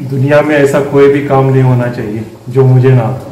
दुनिया में ऐसा कोई भी काम नहीं होना चाहिए जो मुझे ना आता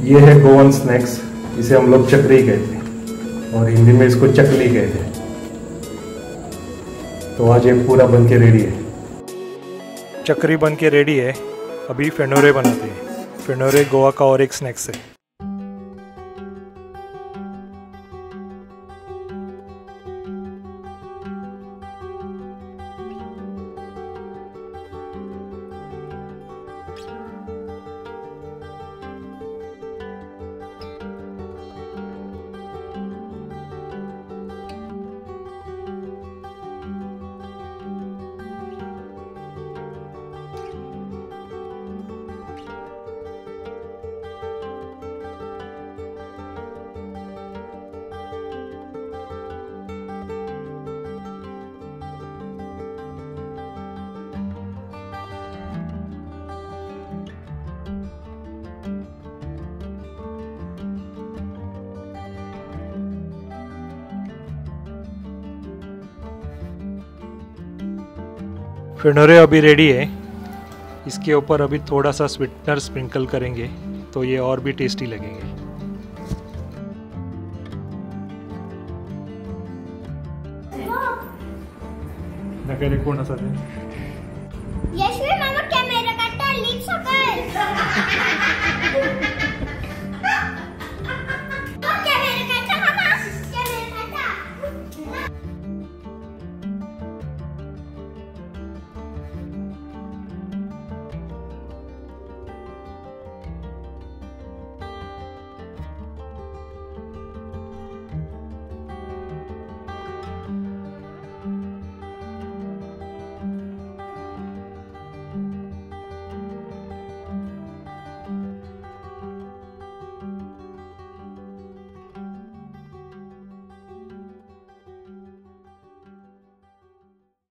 ये है गोवन स्नैक्स इसे हम लोग चकरी कहते हैं। और हिंदी में इसको चकली कहते हैं। तो आज ये पूरा बन के रेडी है। चकरी बन के रेडी है। अभी फेनोरे बनाते हैं। फेनोरे गोवा का और एक स्नैक्स है। फिनोरे अभी रेडी है। इसके ऊपर अभी थोड़ा सा स्वीटनर स्प्रिंकल करेंगे तो ये और भी टेस्टी लगेंगे। कौन कोण असं